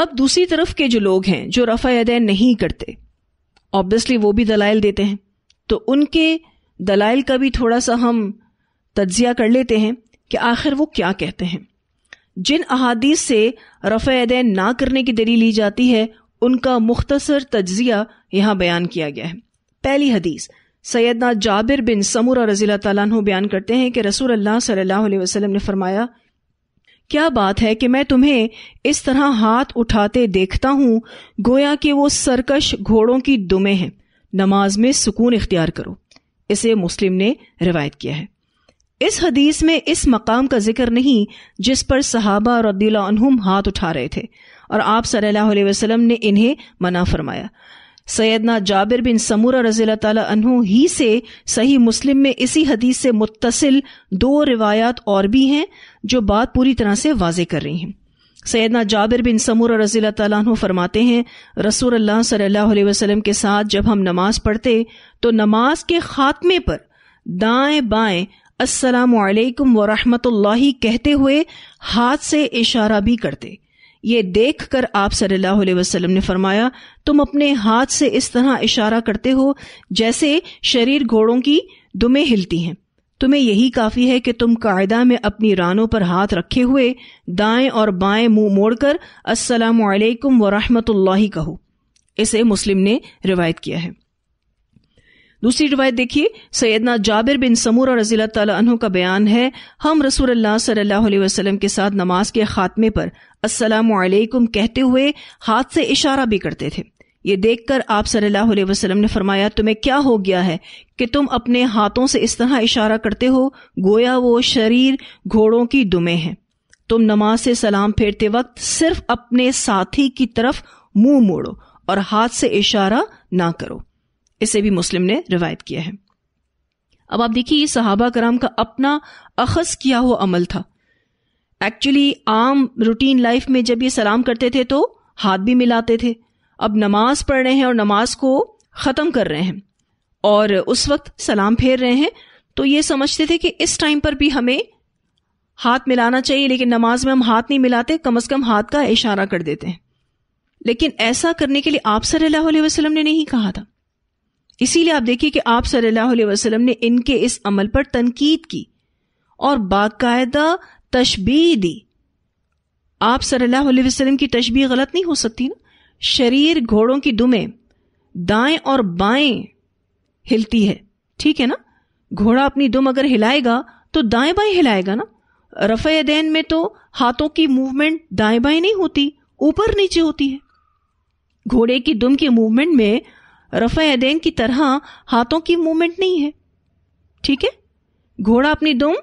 अब दूसरी तरफ़ के जो लोग हैं, जो रफ़ा यदैन नहीं करते ऑब्वियसली वो भी दलाइल देते हैं। तो उनके दलाइल का भी थोड़ा सा हम तजिया कर लेते हैं कि आखिर वो क्या कहते हैं। जिन अहादीस से रफ़ दैन ना करने की दलील ली जाती है, उनका मुख्तसर तजिया यहाँ बयान किया गया है। पहली हदीस सैदना जाबिर बिन समूरा रजील तु बयान करते हैं कि रसूल अल्लाह सल्लल्लाहु ने फरमाया क्या बात है कि मैं तुम्हें इस तरह हाथ उठाते देखता हूँ, गोया कि वो सरकश घोड़ों की दुमे हैं। नमाज़ में सुकून इख्तियार करो। इसे मुस्लिम ने रिवायत किया है। इस हदीस में इस मकाम का ज़िक्र नहीं, जिस पर सहाबा अब्दुल्लाम हाथ उठा रहे थे, और आप सल्लल्लाहु अलैहि वसल्लम ने इन्हें मना फरमाया। सैदना जाबिर बिन समूरा रज़ी अनहु ही से सही मुस्लिम में इसी हदीस से मुतसिल दो रिवायात और भी हैं, जो बात पूरी तरह से वाजे कर रही हैं। सैदना जाबिर बिन समूर रज़ी तु फरमाते हैं रसूल अल्लाह सल्लल्लाहु अलैहि वसल्लम के साथ जब हम नमाज़ पढ़ते तो नमाज़ के खात्मे पर दाएँ बाएँ अस्सलाम वालेकुम व कहते हुए हाथ से इशारा भी करते। ये देख कर आप सल्लल्लाहु अलैहि वसल्लम ने फरमाया तुम अपने हाथ से इस तरह इशारा करते हो जैसे शरीर घोड़ों की दुमे हिलती हैं। तुम्हें यही काफ़ी है कि तुम कायदा में अपनी रानों पर हाथ रखे हुए दाएँ और बाएँ मुँह मोड़कर, अस्सलाम वालेकुम व रहमतुल्लाहि कहो। इसे मुस्लिम ने रिवायत किया है। दूसरी रिवायत देखिए सैदना जाबिर बिन समूर और रज़ी तु का बयान है, हम रसूल अल्लाह सल्लल्लाहु अलैहि वसल्लम के साथ नमाज़ के खात्मे पर अस्सलाम वालेकुम कहते हुए हाथ से इशारा भी करते थे। ये देखकर आप सल्लल्लाहु अलैहि वसल्लम ने फरमाया, तुम्हें क्या हो गया है कि तुम अपने हाथों से इस तरह इशारा करते हो? गोया वो शरीर घोड़ों की दुमे हैं। तुम नमाज़ से सलाम फेरते वक्त सिर्फ़ अपने साथी की तरफ़ मुँह मोड़ो और हाथ से इशारा ना करो। इसे भी मुस्लिम ने रिवायत किया है। अब आप देखिए, ये सहाबा कराम का अपना अखस किया हुआ अमल था। एक्चुअली आम रूटीन लाइफ में जब ये सलाम करते थे तो हाथ भी मिलाते थे। अब नमाज़ पढ़ रहे हैं और नमाज़ को ख़त्म कर रहे हैं और उस वक्त सलाम फेर रहे हैं तो ये समझते थे कि इस टाइम पर भी हमें हाथ मिलाना चाहिए, लेकिन नमाज़ में हम हाथ नहीं मिलाते, कम अज कम हाथ का इशारा कर देते हैं। लेकिन ऐसा करने के लिए आप सल्लल्लाहु अलैहि वसल्लम ने नहीं कहा था। इसीलिए आप देखिए कि आप सल्लल्लाहु अलैहि वसल्लम ने इनके इस अमल पर तनकीद की और बाकायदा तशबी दी। आप सल्लल्लाहु अलैहि वसल्लम की तशबी गलत नहीं हो सकती ना? शरीर घोड़ों की दुमें, दाएँ और बाएँ हिलती है, ठीक है ना? घोड़ा अपनी दुम अगर हिलाएगा तो दाएँ बाएँ हिलाएगा ना? रफ़े दैन में तो हाथों की मूवमेंट दाएँ बाएँ नहीं होती, ऊपर नीचे होती है। घोड़े की दुम की मूवमेंट में रफ़े दैन की तरह हाथों की मूवमेंट नहीं है। ठीक है? घोड़ा अपनी दुम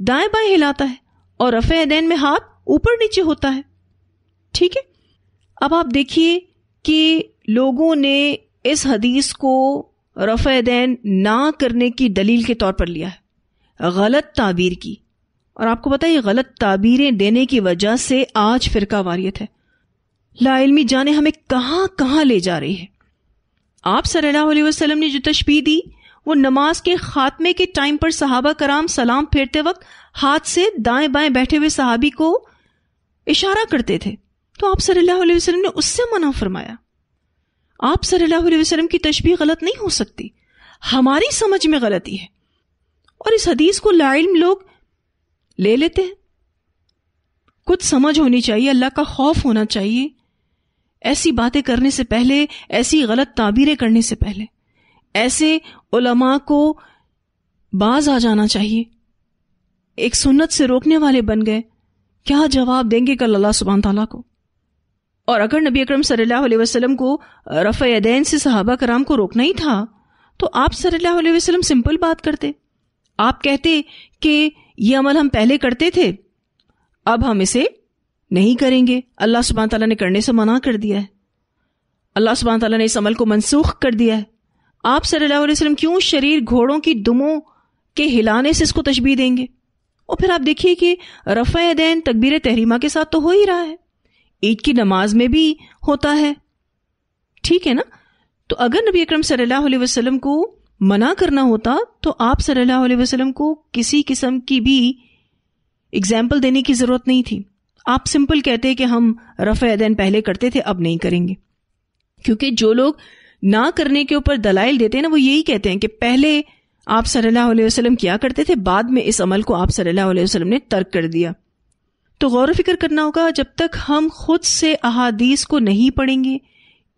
दाएँ बाएँ हिलाता है और रफ़े दैन में हाथ ऊपर नीचे होता है। ठीक है? अब आप देखिए कि लोगों ने इस हदीस को रफ़ दैन ना करने की दलील के तौर पर लिया है। गलत ताबीर की। और आपको पता है गलत ताबीरें देने की वजह से आज फिरका वारियत है। लाइलमी जाने हमें कहाँ कहाँ ले जा रही है। आप सल्लल्लाहु अलैहि वसल्लम ने जो तशबी दी, वो नमाज़ के खात्मे के टाइम पर सहाबा कराम सलाम फेरते वक्त हाथ से दाएँ बाएँ बैठे हुए सहाबी को इशारा करते थे। तो आप सल्लल्लाहु अलैहि वसल्लम ने उससे मना फरमाया, आप सल्लल्लाहु अलैहि वसल्लम की तशबीह गलत नहीं हो सकती, हमारी समझ में गलती है। और इस हदीस को लाइल्म लोग ले लेते हैं। कुछ समझ होनी चाहिए, अल्लाह का खौफ होना चाहिए। ऐसी बातें करने से पहले, ऐसी गलत ताबीरें करने से पहले, ऐसे उलमा को बाज आ जाना चाहिए। एक सुन्नत से रोकने वाले बन गए। क्या जवाब देंगे कल अल्लाह सुबहान तला को? और अगर नबी अकरम सल्लल्लाहु अलैहि वसल्लम को रफ़ दैन से सहाबा कराम को रोकना ही था तो आप सल्लल्लाहु अलैहि वसल्लम सिंपल बात करते। आप कहते कि ये अमल हम पहले करते थे, अब हम इसे नहीं करेंगे। अल्लाह सुबहान तला ने करने से मना कर दिया है। अल्लाह सुबहान तला ने इस अमल को मनसूख कर दिया है। आप वसल्लम क्यों शरीर घोड़ों की दुमों के हिलाने से इसको तशबी देंगे? और फिर आप देखिए कि रफ़ा दैन तकबीर तहरीमा के साथ तो हो ही रहा है। ईद की नमाज़ में भी होता है। ठीक है ना? तो अगर नबी अकरम वसल्लम को मना करना होता तो आप वसल्लम को किसी किस्म की भी एग्ज़ाम्पल देने की ज़रूरत नहीं थी। आप सिंपल कहते हैं कि हम रफ़ अदैन पहले करते थे, अब नहीं करेंगे। क्योंकि जो लोग ना करने के ऊपर दलाइल देते हैं ना, वो यही कहते हैं कि पहले आप सल्लल्लाहु अलैहि वसल्लम किया करते थे? बाद में इस अमल को आप सल्लल्लाहु अलैहि वसल्लम ने तर्क कर दिया। तो गौर फ़िक्र करना होगा, जब तक हम खुद से अहादीस को नहीं पढ़ेंगे,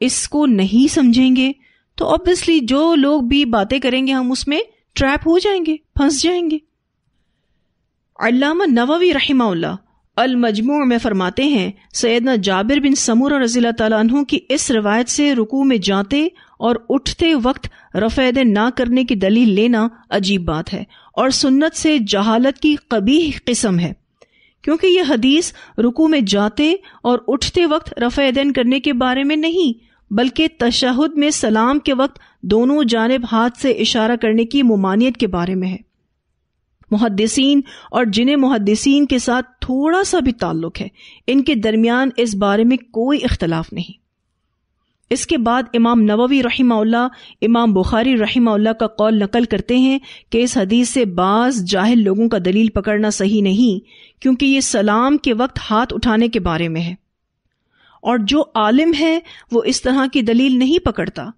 इसको नहीं समझेंगे तो ऑब्वियसली जो लोग भी बातें करेंगे, हम उसमें ट्रैप हो जाएँगे, फंस जाएँगे। अल्लामा नववी रहीमाउल्ला अल मजमू में फरमाते हैं सैदना जाबिर बिन समूर रजील तु की इस रवायत से रुकू में जाते और उठते वक्त रफ़ैद ना करने की दलील लेना अजीब बात है और सुन्नत से जहालत की कभी किस्म है। क्योंकि यह हदीस रुकू में जाते और उठते वक्त रफ़ैदैन करने के बारे में नहीं, बल्कि तशहद में सलाम के वक्त दोनों जानब हाथ से इशारा करने की मुमानियत के बारे में है। मुहदसिन और जिन्हें मुहदसिन के साथ थोड़ा सा भी ताल्लुक है, इनके दरमियान इस बारे में कोई इख्तलाफ नहीं। इसके बाद इमाम नववी रहीमाउल्ला इमाम बुखारी रहीमाउल्ला का कौल नकल करते हैं कि इस हदीस से बाज जाहिल लोगों का दलील पकड़ना सही नहीं, क्योंकि ये सलाम के वक्त हाथ उठाने के बारे में है। और जो आलिम है, वो इस तरह की दलील नहीं पकड़ता,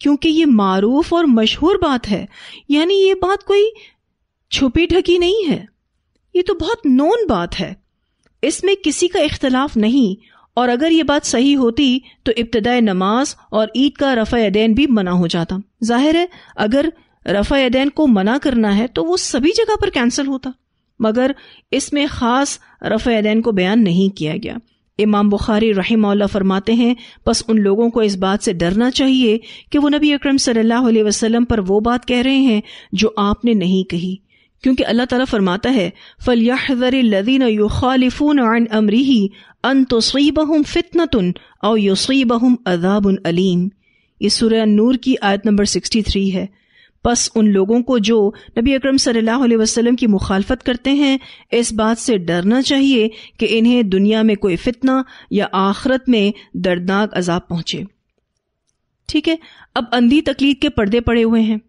क्योंकि ये मारूफ और मशहूर बात है। यानी ये बात कोई छुपी ढकी नहीं है। ये तो बहुत नोन बात है। इसमें किसी का इख्तलाफ नहीं, और अगर ये बात सही होती तो इब्तदाई नमाज़ और ईद का रफ़ा अदैन भी मना हो जाता। ज़ाहिर है, अगर रफ़ा अदैन को मना करना है तो वो सभी जगह पर कैंसिल होता। मगर इसमें ख़ास रफ़ा अदैन को बयान नहीं किया गया। इमाम बुखारी रही फरमाते हैं, बस उन लोगों को इस बात से डरना चाहिए कि वो नबी अक्रम सल्लल्लाहु अलैहि वसल्लम पर वो बात कह रहे हैं, जो आपने नहीं कही। क्योंकि अल्लाह ताला फरमाता है फलयाहदरदीन युखालिफून अन अमरिही अन तुसीबहुम फितनतुन औ युसीबहुम अजाबुन अलीम। ये सूरह नूर की आयत नंबर 63 है। बस उन लोगों को जो नबी अकरम सल्लल्लाहु अलैहि की मुखालफत करते हैं, इस बात से डरना चाहिए कि इन्हें दुनिया में कोई फितना या आखरत में दर्दनाक अजाब पहुँचे। ठीक है, अब अंधी तकलीद के पर्दे पड़े हुए हैं।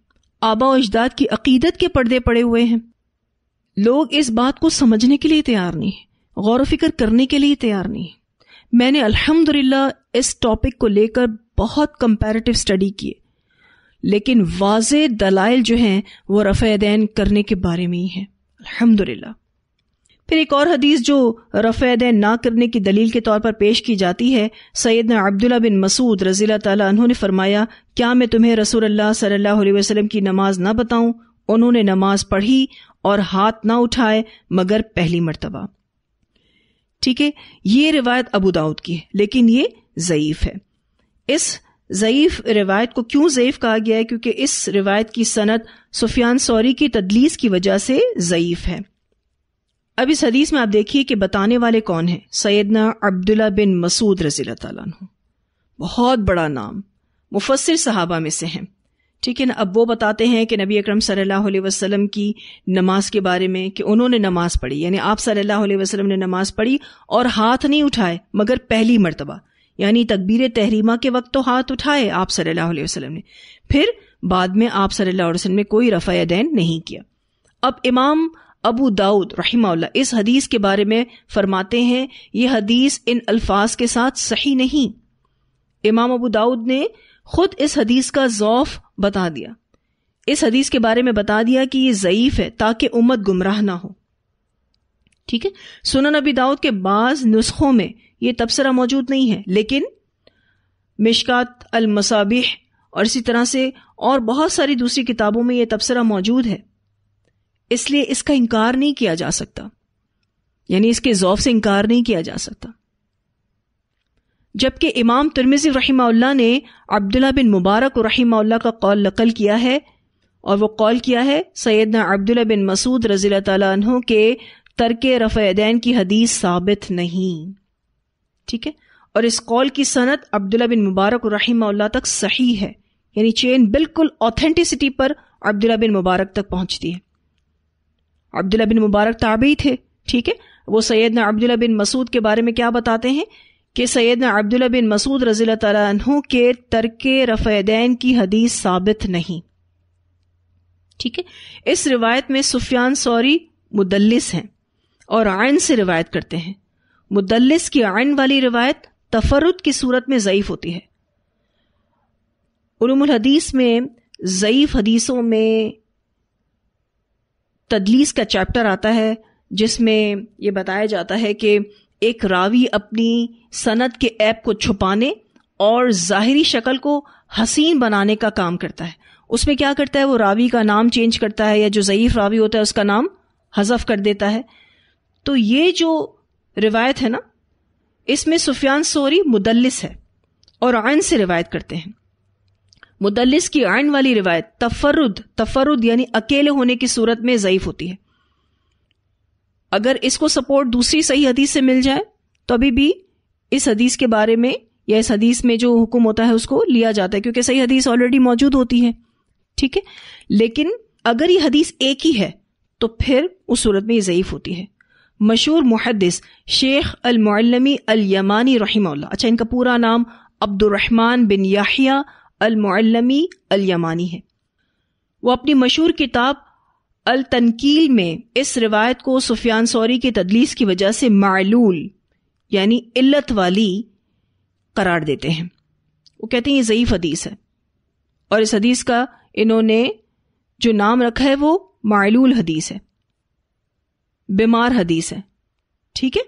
आबा अजदाद की अकीदत के पर्दे पड़े हुए हैं। लोग इस बात को समझने के लिए तैयार नहीं है गौर फ़िक्र करने के लिए तैयार नहीं। है मैंने अल्हम्दुलिल्लाह इस टॉपिक को लेकर बहुत कंपैरेटिव स्टडी किए, लेकिन वाज दलाइल जो हैं, वो रफ़ दैन करने के बारे में ही हैं। अल्हम्दुलिल्लाह। फिर एक और हदीस जो रफ़ ना करने की दलील के तौर पर पेश की जाती है। सैदना अब्दुल्ला बिन मसूद रजील तु ने फरमाया, क्या मैं तुम्हें रसूल अल्लाह सल्लल्लाहु अलैहि की नमाज़ ना बताऊँ? उन्होंने नमाज़ पढ़ी और हाथ ना उठाए, मगर पहली मरतबा। ठीक है, ये रिवायत अबू दाऊद की है, लेकिन ये ज़यीफ है। इस ज़यीफ रिवायत को क्यों ज़यीफ कहा गया है? क्योंकि इस रिवायत की सनत सुफियान सौरी की तदलीस की वजह से ज़यीफ है। अब इस हदीस में आप देखिए कि बताने वाले कौन है? सैदना अब्दुल्ला बिन मसूद रज़ी बहुत बड़ा नाम। मुफसर सहाबा में से हैं। ठीक है ना? अब वो बताते हैं कि नबी अकरम सल्लल्लाहु अलैहि वसल्लम की नमाज़ के बारे में कि उन्होंने नमाज़ पढ़ी। यानी आप सल्लल्लाहु अलैहि वसल्लम ने नमाज़ पढ़ी और हाथ नहीं उठाए, मगर पहली मरतबा। यानी तकबीर तहरीमा के वक्त तो हाथ उठाए आप सल्लल्लाहु अलैहि वसल्लम ने। फिर बाद में आप सल्लल्लाहु अलैहि ने कोई रफ़ा दैन नहीं किया। अब इमाम अबू दाऊद रहीमाउल्ला इस हदीस के बारे में फरमाते हैं, ये हदीस इन अल्फाज के साथ सही नहीं। इमाम अबू दाऊद ने खुद इस हदीस का जौफ बता दिया। इस हदीस के बारे में बता दिया कि ये ज़यीफ है, ताकि उम्मत गुमराह ना हो। ठीक है? सुनन नबी दाऊद के बाज नुस्खों में यह तबसरा मौजूद नहीं है, लेकिन मिशकात अल मसाबिह और इसी तरह से और बहुत सारी दूसरी किताबों में यह तबसरा मौजूद है। इसलिए इसका इंकार नहीं किया जा सकता। यानी इसके जौफ से इंकार नहीं किया जा सकता। जबकि इमाम तिरमिजी रहीमाउल्ला ने अब्दुल्ला बिन मुबारक रहीमाउल्ला का कौल नकल किया है और वो कौल किया है सैदना अब्दुल्ला बिन मसूद रज़ी तु के तरक रफ़ैदैन की हदीस साबित नहीं। ठीक है? और इस कौल की सनत अब्दुल्ला बिन मुबारक रहीमाउल्ला तक सही है। यानी चेन बिल्कुल ऑथेंटिसिटी पर अब्दुल्ला बिन मुबारक तक पहुँचती है। अब्दुल्ला बिन मुबारक ताबी थे, ठीक है? वो सैदना अब्दुल्ला बिन मसूद के बारे में क्या बताते हैं? कि सैदना अब्दुल्ला बिन मसूद रज़ी तु के तरक रफ़ैदैन की हदीस साबित नहीं। ठीक है? इस रिवायत में सुफियान सौरी मुदलिस हैं और आयन से रिवायत करते हैं। मुदल्लिस की आयन वाली रिवायत तफरुद की सूरत में ज़यीफ़ होती है। हदीस में ज़यीफ़ हदीसों में तदलीस का चैप्टर आता है, जिसमें यह बताया जाता है कि एक रावी अपनी सनत के ऐप को छुपाने और ज़ाहरी शक्ल को हसीन बनाने का काम करता है। उसमें क्या करता है? वो रावी का नाम चेंज करता है या जो ज़यीफ़ रावी होता है, उसका नाम हजफ कर देता है। तो ये जो रिवायत है ना, इसमें सुफियान सोरी मुदल्लिस है और आयन से रिवायत करते हैं। मुदल्लिस की आयन वाली रिवायत, तफरुद तफरुद यानी अकेले होने की सूरत में ज़यीफ होती है। अगर इसको सपोर्ट दूसरी सही हदीस से मिल जाए तो अभी भी इस हदीस के बारे में या इस हदीस में जो हुक्म होता है उसको लिया जाता है, क्योंकि सही हदीस ऑलरेडी मौजूद होती है। ठीक है? लेकिन अगर ये हदीस एक ही है तो फिर उस सूरत में ये ज़यीफ होती है। मशहूर मुहदस शेख अलमलमी अलयमानी रहीमल्ला अच्छा इनका पूरा नाम अब्दुलरहमान बिन याहिया अलमलमी अलयमानी है। वो अपनी मशहूर किताब अल तनकील में इस रिवायत को सुफियान सौरी की तदलीस की वजह से मालूल, यानी इल्लत वाली, करार देते हैं। वो कहते हैं, ये ज़यीफ़ हदीस है। और इस हदीस का इन्होंने जो नाम रखा है, वो मालूल हदीस है। बीमार हदीस है। ठीक है?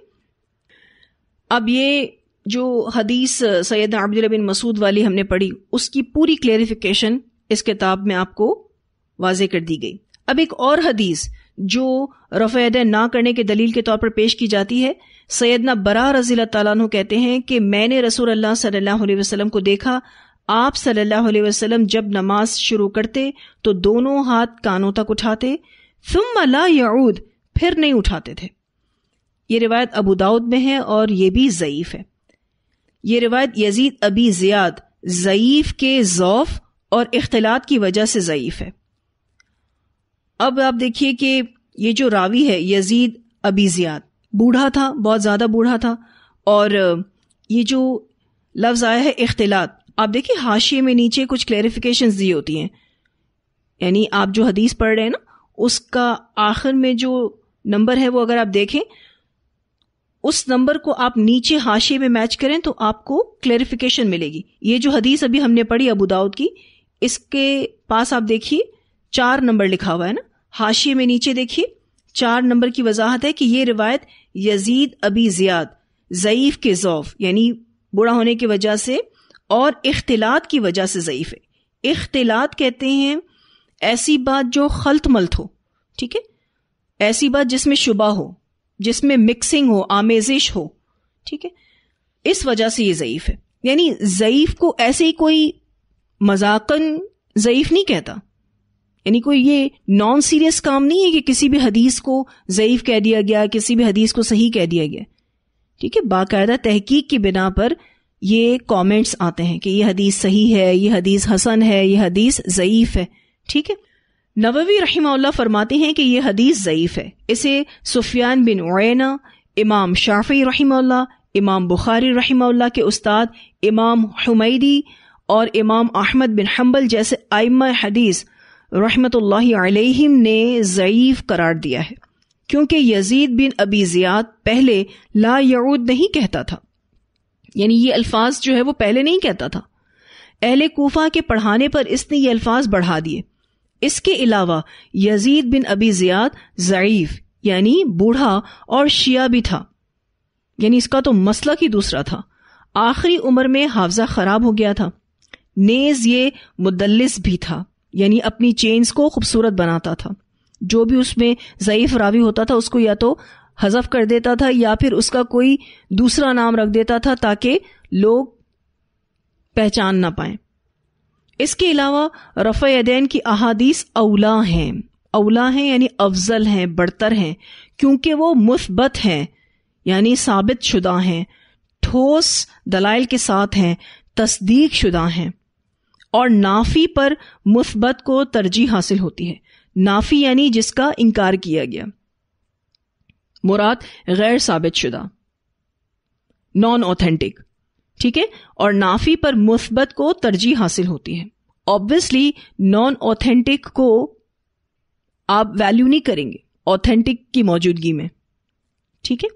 अब ये जो हदीस सैयद अब्दुल बिन मसूद वाली हमने पढ़ी, उसकी पूरी क्लेरिफिकेशन इस किताब में आपको वाजे कर दी गई। अब एक और हदीस, जो रफ़ ना करने के दलील के तौर पर पेश की जाती है। सैदना बरा रज़ी तु कहते हैं कि, मैंने रसूल अल्लाह सल्लल्लाहु अलैहि वसल्लम को देखा, आप सल्लल्लाहु अलैहि वसल्लम जब नमाज़ शुरू करते तो दोनों हाथ कानों तक उठाते ला यऊद, फिर नहीं उठाते थे। ये रिवायत अबू दाऊद में है और ये भी ज़यीफ है। ये रिवायत यजीद अबी जियाद ज़यीफ के जौफ और इख्तलात की वजह से ज़यीफ है। अब आप देखिए कि ये जो रावी है, यजीद अबी जियाद, बूढ़ा था, बहुत ज़्यादा बूढ़ा था और ये जो लफ्ज़ आया है इख्तलात, आप देखिए हाशिए में नीचे कुछ क्लेरिफिकेशन दी होती हैं। यानी आप जो हदीस पढ़ रहे हैं ना, उसका आखिर में जो नंबर है वो अगर आप देखें उस नंबर को आप नीचे हाशिए में मैच करें तो आपको क्लेरिफिकेशन मिलेगी। ये जो हदीस अभी हमने पढ़ी अबू दाऊद की, इसके पास आप देखिए, चार नंबर लिखा हुआ है ना? हाशिए में नीचे देखिए, चार नंबर की वजाहत है कि यह रिवायत यजीद अबी जियाद ज़यीफ के जौफ, यानी बुरा होने की वजह से और इख्तिलात की वजह से ज़यीफ है। इख्तिलात कहते हैं, ऐसी बात जो खलत मलत हो, ठीक है? ऐसी बात जिसमें शुबा हो जिसमें मिक्सिंग हो आमेजिश हो, ठीक है? इस वजह से ये ज़यीफ है। यानी ज़यीफ को ऐसे ही कोई मजाकन ज़यीफ नहीं कहता। यानी कोई ये नॉन सीरियस काम नहीं है कि किसी भी हदीस को ज़यीफ कह दिया गया, किसी भी हदीस को सही कह दिया गया। ठीक है? बाकायदा तहकीक की बिना पर ये कमेंट्स आते हैं कि ये हदीस सही है, ये हदीस हसन है, ये हदीस ज़यीफ है। ठीक है? नबवी रहीम फरमाते हैं कि यह हदीस ज़यीफ़ है। इसे सुफियान बिन उना इमाम शाफी रहीम इमाम बुखारी रहीम के उस्ताद, इमाम हमैदी और इमाम अहमद बिन हम्बल जैसे आइमा हदीस रहमत ने ज़यीफ़ करार दिया है। क्योंकि यजीद बिन अबी ज़ियाद पहले ला यऊद नहीं कहता था। यानी ये अल्फाज जो है वो पहले नहीं कहता था। अहले कोफा के पढ़ाने पर इसने ये अल्फाज बढ़ा दिए। इसके अलावा यजीद बिन अबी जियाद ज़यीफ यानी बूढ़ा और शिया भी था। यानी इसका तो मसला ही दूसरा था। आखिरी उम्र में हाफजा खराब हो गया था। नेज ये मुदल्लिस भी था, यानी अपनी चेन्स को खूबसूरत बनाता था। जो भी उसमें ज़यीफ रावी होता था, उसको या तो हजफ कर देता था, या फिर उसका कोई दूसरा नाम रख देता था ताकि लोग पहचान ना पाए। इसके अलावा रफ़ैदैन की अहादीस अवला हैं। अवला हैं यानी अफजल हैं बढ़तर हैं, क्योंकि वो मुस्बत हैं, यानी साबित शुदा हैं, ठोस दलाइल के साथ हैं, तस्दीक शुदा हैं। और नाफी पर मुस्बत को तरजीह हासिल होती है। नाफी यानी जिसका इनकार किया गया। मुराद गैर साबित शुदा। Non authentic. ठीक है? और नाफी पर मुस्बत को तरजीह हासिल होती है। ऑब्वियसली नॉन ऑथेंटिक को आप वैल्यू नहीं करेंगे ऑथेंटिक की मौजूदगी में। ठीक है?